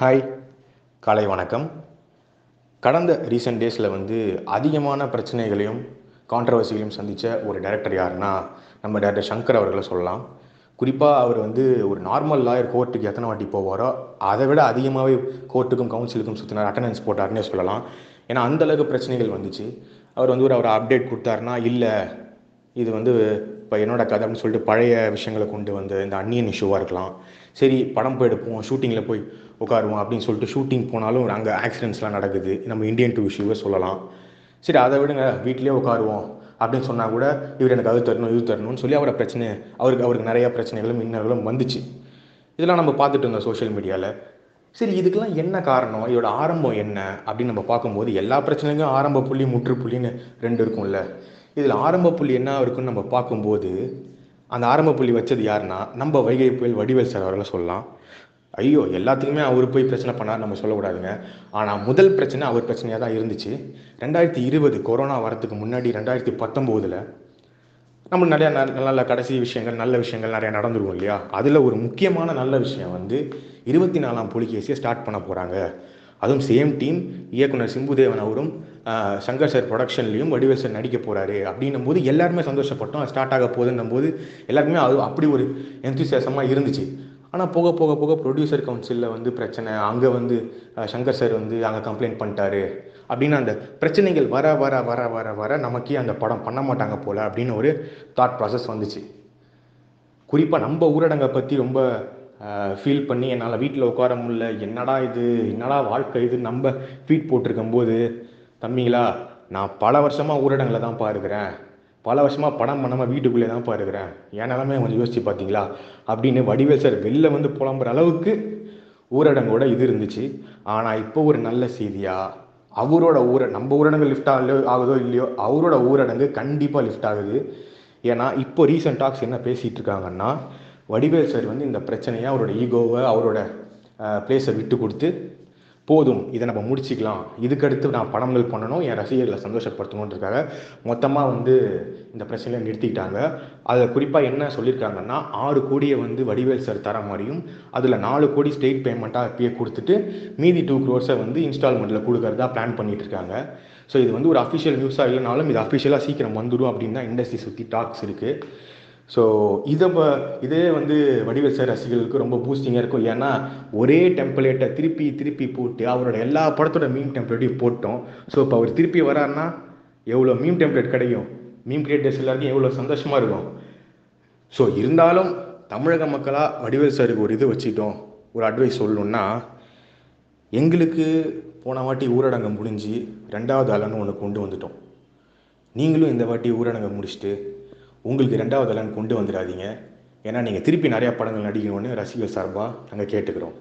Hi காலை வணக்கம். கடந்த ரீசெண்ட் டேஸில் வந்து அதிகமான பிரச்சனைகளையும் கான்ட்ரவர்சிகளையும் சந்தித்த ஒரு டேரக்டர் யாருன்னா நம்ம டேரக்டர் சங்கர் அவர்களை சொல்லலாம். குறிப்பாக அவர் வந்து ஒரு நார்மல் லாயர் கோர்ட்டுக்கு எத்தனை வாட்டி போவாரோ அதை விட அதிகமாகவே கோர்ட்டுக்கும் கவுன்சிலுக்கும் சுற்றினார் அட்டண்டன்ஸ் போட்டார்னே சொல்லலாம். ஏன்னா அந்த அளவுக்கு பிரச்சனைகள் வந்துச்சு. அவர் வந்து ஒரு அவர் அப்டேட் கொடுத்தாருன்னா இல்லை இது வந்து இப்போ என்னோட கதை அப்படின்னு சொல்லிட்டு பழைய விஷயங்களை கொண்டு வந்து இந்த அன்னியன் இஷ்யூவாக இருக்கலாம். சரி படம் போய் எடுப்போம் ஷூட்டிங்கில் போய் உட்காருவோம் அப்படின்னு சொல்லிட்டு ஷூட்டிங் போனாலும் அங்கே ஆக்சிடென்ட்ஸ்லாம் நடக்குது. நம்ம இந்தியன் டூ இஷ்யூவை சொல்லலாம். சரி அதை விடுங்க. வீட்டிலே உட்காருவோம் அப்படின்னு சொன்னால் கூட இவர் எனக்கு அது தரணும் இது தரணும்னு சொல்லி அவரை பிரச்சனை அவருக்கு அவருக்கு நிறையா பிரச்சனைகளும் இன்னர்களும் வந்துச்சு. இதெல்லாம் நம்ம பார்த்துட்டு இருந்தோம் சோஷியல் மீடியாவில் சரி இதுக்கெல்லாம் என்ன காரணம்? இதோட ஆரம்பம் என்ன? அப்படின்னு நம்ம பார்க்கும்போது எல்லா பிரச்சனைக்கும் ஆரம்ப புள்ளி முற்றுப்புள்ளின்னு ரெண்டு இருக்கும்ல. இதில் ஆரம்ப புள்ளி என்ன இருக்குன்னு நம்ம பார்க்கும்போது அந்த ஆரம்ப புள்ளி வச்சது யாருன்னா நம்ம வைகை புயல் வடிவேல் சார் அவர்களை சொல்லலாம். ஐயோ எல்லாத்துக்குமே அவர் போய் பிரச்சனை பண்ணார் நம்ம சொல்லக்கூடாதுங்க. ஆனால் முதல் பிரச்சனை அவர் பிரச்சனையாக தான் இருந்துச்சு. ரெண்டாயிரத்தி இருபது கொரோனா வரத்துக்கு முன்னாடி ரெண்டாயிரத்தி பத்தொம்போதில் நம்ம நிறையா நல்ல நல்ல கடைசி விஷயங்கள் நல்ல விஷயங்கள் நிறையா நடந்துருக்கும் இல்லையா? அதில் ஒரு முக்கியமான நல்ல விஷயம் வந்து இருபத்தி நாலாம் புலிகேசியை ஸ்டார்ட் பண்ண போகிறாங்க அதுவும் சேம் டீம் இயக்குனர் சிம்புதேவன் அவரும் சங்கர் சார் ப்ரொடக்ஷன்லேயும் வடிவேல் சார் நடிக்க போகிறாரு அப்படின்னும் போது எல்லாருமே சந்தோஷப்பட்டோம். ஸ்டார்ட் ஆக போகுதுன்னும் போது எல்லாருக்குமே அது அப்படி ஒரு எந்தூசியாசமாக இருந்துச்சு. ஆனால் போக போக போக ப்ரொடியூசர் கவுன்சிலில் வந்து பிரச்சனை. அங்கே வந்து சங்கர் சார் வந்து அங்கே கம்ப்ளைண்ட் பண்ணிட்டாரு. அப்படின்னு அந்த பிரச்சனைகள் வர வர வர வர வர நமக்கே அந்த படம் பண்ண மாட்டாங்க போல அப்படின்னு ஒரு தாட் ப்ராசஸ் வந்துச்சு. குறிப்பாக நம்ம ஊரடங்கை பற்றி ரொம்ப ஃபீல் பண்ணி என்னால் வீட்டில் உட்கார முடியல. என்னடா இது? என்னடா வாழ்க்கை இது? நம்ம ட்வீட் போட்டிருக்கும் போது தம்பிங்களா நான் பல வருஷமாக ஊரடங்கில் தான் பாருக்கிறேன். பல வருஷமாக படம் பண்ணாமல் வீட்டுக்குள்ளே தான் இருக்கிறேன். என் நிலமையை கொஞ்சம் யோசிச்சு பார்த்தீங்களா அப்படின்னு வடிவேல் சார் வெளில வந்து புலம்புற அளவுக்கு ஊரடங்கோட இது இருந்துச்சு. ஆனால் இப்போ ஒரு நல்ல செய்தியாக அவரோட ஊர நம்ம ஊரடங்கு லிஃப்ட் ஆகலையோ ஆகுதோ இல்லையோ அவரோட ஊரடங்கு கண்டிப்பாக லிஃப்ட் ஆகுது. ஏன்னா இப்போ ரீசன்ட் டாக்ஸ் என்ன பேசிகிட்டு இருக்காங்கன்னா வடிவேல் சார் வந்து இந்த பிரச்சனையை அவரோட ஈகோவை அவரோட பிளேஸை விட்டு கொடுத்து போதும் இதை நம்ம முடிச்சிக்கலாம். இதுக்கடுத்து நான் படங்கள் பண்ணணும் என் ரசிகர்களை சந்தோஷப்படுத்தணுன்றதுக்காக மொத்தமாக வந்து இந்த பிரச்சனையை நிறுத்திக்கிட்டாங்க. அதில் குறிப்பாக என்ன சொல்லியிருக்காங்கன்னா ஆறு கோடியை வந்து வடிவேல் சார் தர மாதிரியும் அதில் நாலு கோடி ஸ்டேட் பேமெண்ட்டாக இப்பயே கொடுத்துட்டு மீதி டூ க்ரோர்ஸை வந்து இன்ஸ்டால்மெண்ட்டில் கொடுக்கறதா பிளான் பண்ணிட்டு இருக்காங்க ஸோ இது வந்து ஒரு அஃபிஷியல் நியூஸாக இல்லைனாலும் இது அஃபிஷியலாக சீக்கிரம் வந்துடும் அப்படின்னு தான் இண்டஸ்ட்ரி சுற்றி டாக்ஸ் இருக்குது ஸோ இதை ப- இதே வந்து வடிவேல் சார் ரசிகர்களுக்கு ரொம்ப பூஸ்டிங்காக இருக்கும். ஏன்னா ஒரே டெம்ப்ளேட்டை திருப்பி திருப்பி போட்டு அவரோட எல்லா படத்தோட மீம் டெம்ப்ளேட்டையும் போட்டோம். ஸோ இப்போ அவர் திருப்பி வராருன்னா எவ்வளோ மீம் டெம்ப்ளேட் கிடைக்கும்? மீம் கிரியேட்டர்ஸ் எல்லாருக்கும் எவ்வளோ சந்தோஷமாக இருக்கும்? ஸோ இருந்தாலும் தமிழக மக்களாக வடிவேல் சாருக்கு ஒரு இது வச்சுட்டோம் ஒரு அட்வைஸ் சொல்லணுன்னா எங்களுக்கு போன வாட்டி ஊரடங்கு முடிஞ்சு ரெண்டாவது அலன்னு ஒன்று கொண்டு வந்துட்டோம். நீங்களும் இந்த வாட்டி ஊரடங்கை முடிச்சுட்டு உங்களுக்கு ரெண்டாவது அலன் கொண்டு வந்துடாதீங்க. ஏன்னா நீங்கள் திருப்பி நிறையா படங்கள் நடிக்கணும்னு ரசிகர் சார்பாக நாங்கள் கேட்டுக்கிறோம்.